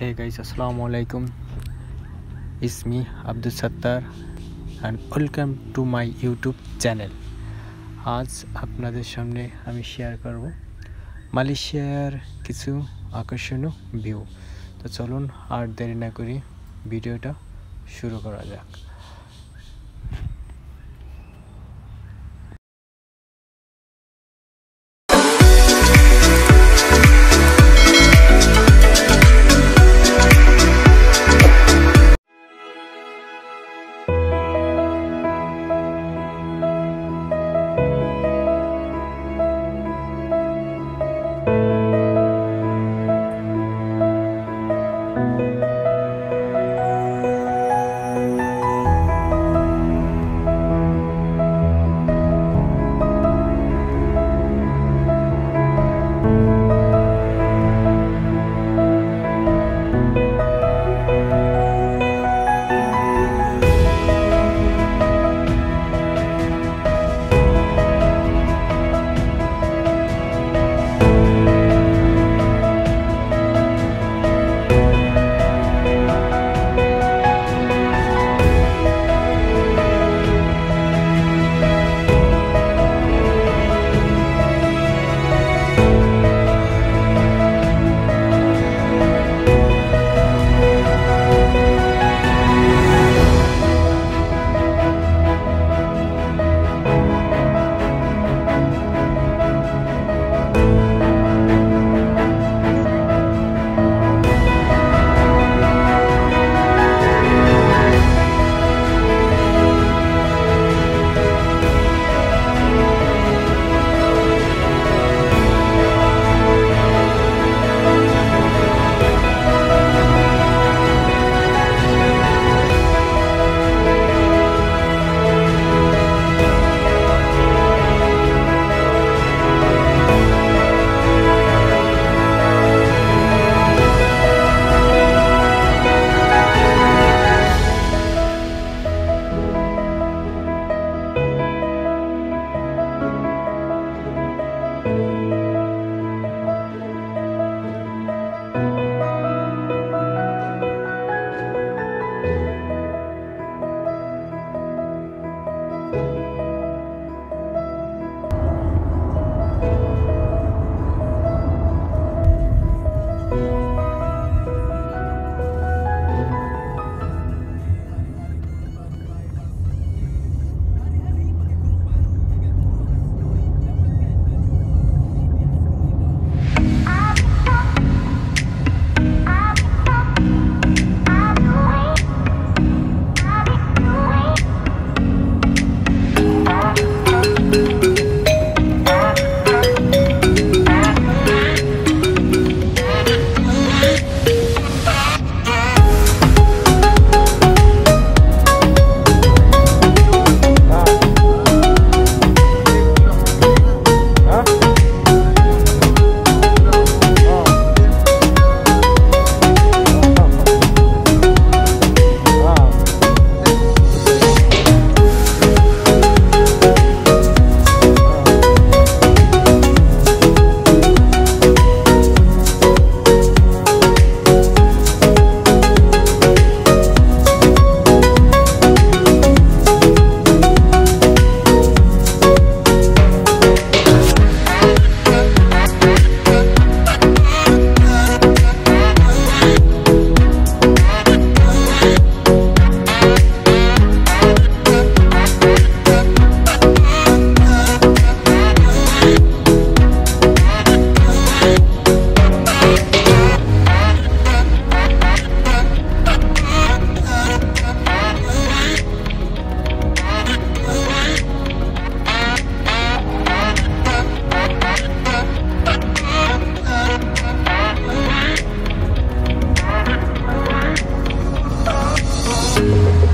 হে guys আসসালামু আলাইকুম is me Abdul Sattar and welcome to my YouTube channel আজ আপনাদের সামনে আমি শেয়ার করব মালয়েশিয়ার কিছু আকর্ষণীয় ভিউ তো চলুন আর দেরি না করি ভিডিওটা শুরু করা যাক। you